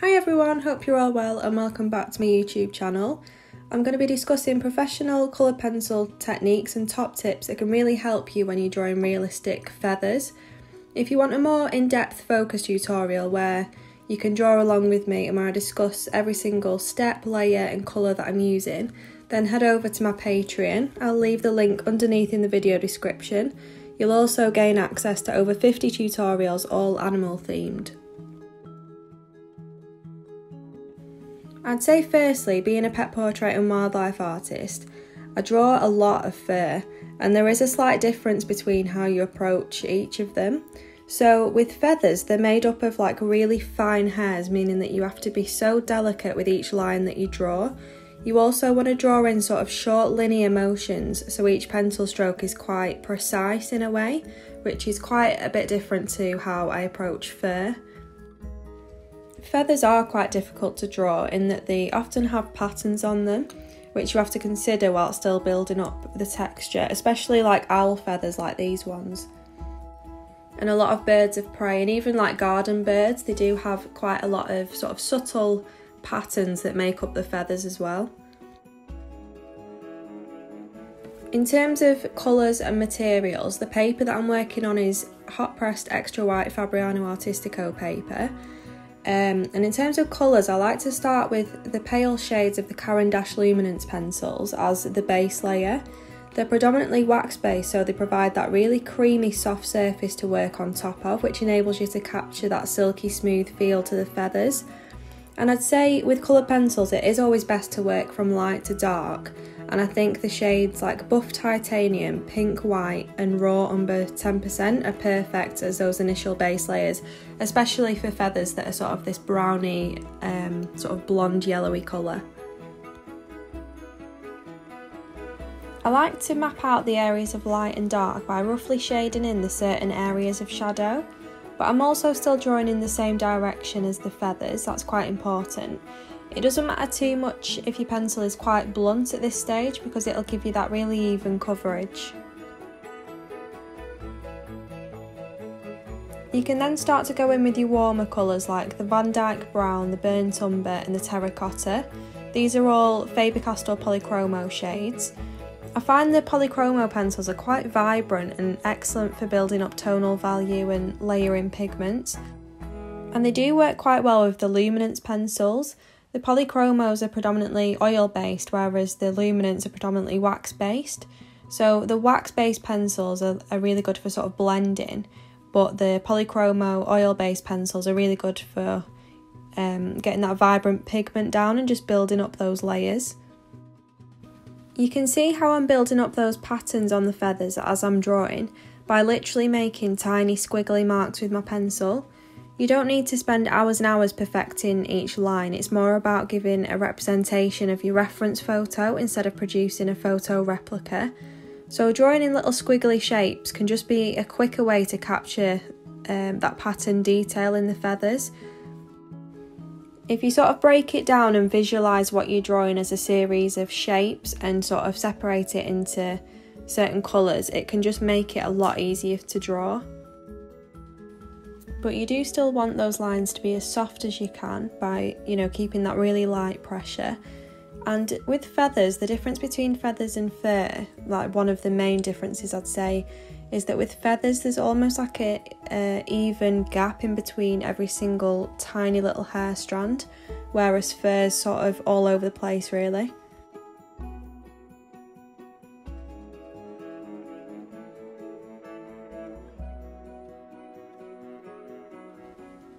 Hi everyone, hope you're all well and welcome back to my YouTube channel. I'm going to be discussing professional coloured pencil techniques and top tips that can really help you when you're drawing realistic feathers. If you want a more in-depth focus tutorial where you can draw along with me and where I discuss every single step, layer and colour that I'm using, then head over to my Patreon. I'll leave the link underneath in the video description. You'll also gain access to over 50 tutorials all animal themed. I'd say firstly, being a pet portrait and wildlife artist, I draw a lot of fur and there is a slight difference between how you approach each of them. So with feathers, they're made up of like really fine hairs, meaning that you have to be so delicate with each line that you draw. You also want to draw in sort of short linear motions, so each pencil stroke is quite precise in a way, which is quite a bit different to how I approach fur. Feathers are quite difficult to draw in that they often have patterns on them, which you have to consider while still building up the texture, especially like owl feathers like these ones. And a lot of birds of prey, and even like garden birds, they do have quite a lot of sort of subtle patterns that make up the feathers as well. In terms of colours and materials, the paper that I'm working on is hot pressed extra white Fabriano Artistico paper um, and in terms of colours, I like to start with the pale shades of the Caran d'Ache Luminance pencils as the base layer. They're predominantly wax based, so they provide that really creamy soft surface to work on top of, which enables you to capture that silky smooth feel to the feathers. And I'd say with coloured pencils, it is always best to work from light to dark and I think the shades like Buff Titanium, Pink White and Raw Umber 10% are perfect as those initial base layers, especially for feathers that are sort of this browny, um, sort of blonde yellowy colour. I like to map out the areas of light and dark by roughly shading in the certain areas of shadow, but I'm also still drawing in the same direction as the feathers, that's quite important. It doesn't matter too much if your pencil is quite blunt at this stage because it'll give you that really even coverage. You can then start to go in with your warmer colours like the Van Dyke Brown, the Burnt Umber and the Terracotta. These are all Faber-Castell Polychromo shades. I find the Polychromo pencils are quite vibrant and excellent for building up tonal value and layering pigments. And they do work quite well with the Luminance pencils. The polychromos are predominantly oil based, whereas the luminance are predominantly wax based. So the wax based pencils are, are really good for sort of blending, but the polychromo oil based pencils are really good for um, getting that vibrant pigment down and just building up those layers. You can see how I'm building up those patterns on the feathers as I'm drawing by literally making tiny squiggly marks with my pencil you don't need to spend hours and hours perfecting each line, it's more about giving a representation of your reference photo instead of producing a photo replica. So, drawing in little squiggly shapes can just be a quicker way to capture um, that pattern detail in the feathers. If you sort of break it down and visualise what you're drawing as a series of shapes and sort of separate it into certain colours, it can just make it a lot easier to draw but you do still want those lines to be as soft as you can by, you know, keeping that really light pressure. And with feathers, the difference between feathers and fur, like one of the main differences I'd say, is that with feathers there's almost like a, a even gap in between every single tiny little hair strand, whereas fur's sort of all over the place really.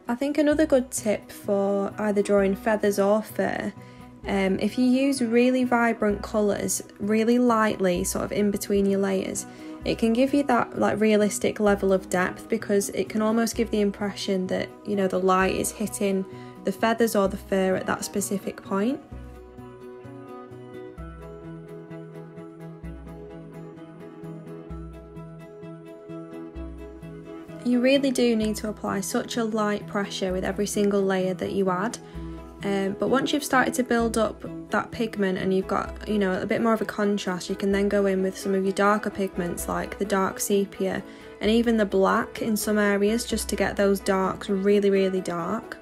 I think another good tip for either drawing feathers or fur, um, if you use really vibrant colours really lightly, sort of in between your layers, it can give you that like realistic level of depth because it can almost give the impression that you know the light is hitting the feathers or the fur at that specific point. You really do need to apply such a light pressure with every single layer that you add. Um, but once you've started to build up that pigment and you've got, you know, a bit more of a contrast, you can then go in with some of your darker pigments like the dark sepia and even the black in some areas just to get those darks really, really dark.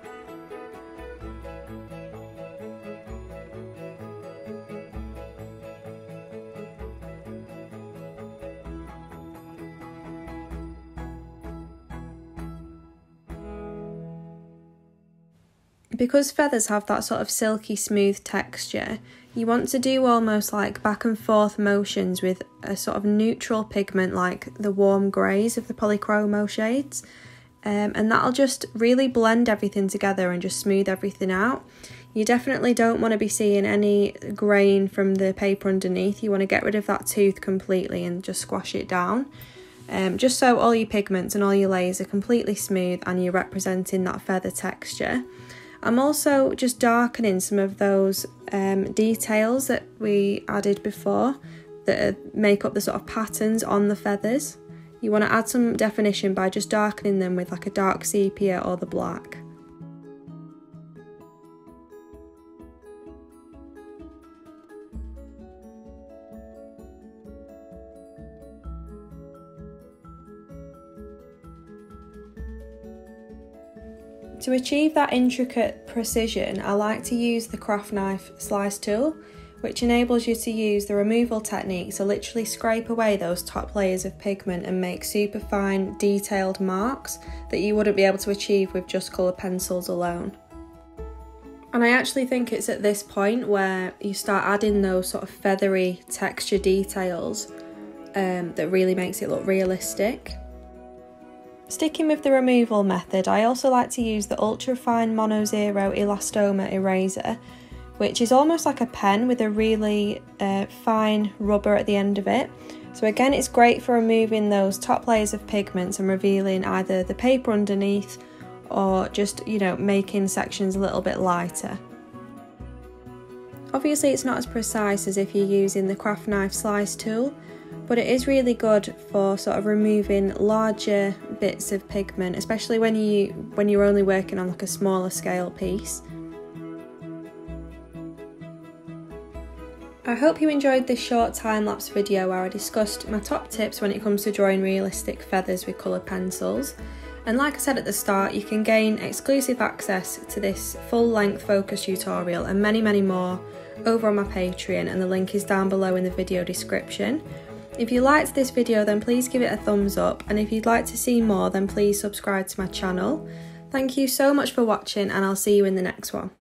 Because feathers have that sort of silky smooth texture, you want to do almost like back and forth motions with a sort of neutral pigment like the warm greys of the polychromo shades. Um, and that'll just really blend everything together and just smooth everything out. You definitely don't want to be seeing any grain from the paper underneath. You want to get rid of that tooth completely and just squash it down. Um, just so all your pigments and all your layers are completely smooth and you're representing that feather texture. I'm also just darkening some of those um, details that we added before that make up the sort of patterns on the feathers. You want to add some definition by just darkening them with like a dark sepia or the black. To achieve that intricate precision, I like to use the craft knife slice tool, which enables you to use the removal technique to literally scrape away those top layers of pigment and make super fine detailed marks that you wouldn't be able to achieve with just colour pencils alone. And I actually think it's at this point where you start adding those sort of feathery texture details um, that really makes it look realistic. Sticking with the removal method, I also like to use the Ultra Fine Mono Zero Elastomer Eraser, which is almost like a pen with a really uh, fine rubber at the end of it. So again, it's great for removing those top layers of pigments and revealing either the paper underneath or just, you know, making sections a little bit lighter. Obviously it's not as precise as if you're using the craft knife slice tool, but it is really good for sort of removing larger bits of pigment especially when you when you're only working on like a smaller scale piece I hope you enjoyed this short time-lapse video where I discussed my top tips when it comes to drawing realistic feathers with coloured pencils. And like I said at the start, you can gain exclusive access to this full-length focus tutorial and many, many more over on my Patreon and the link is down below in the video description. If you liked this video then please give it a thumbs up and if you'd like to see more then please subscribe to my channel. Thank you so much for watching and I'll see you in the next one.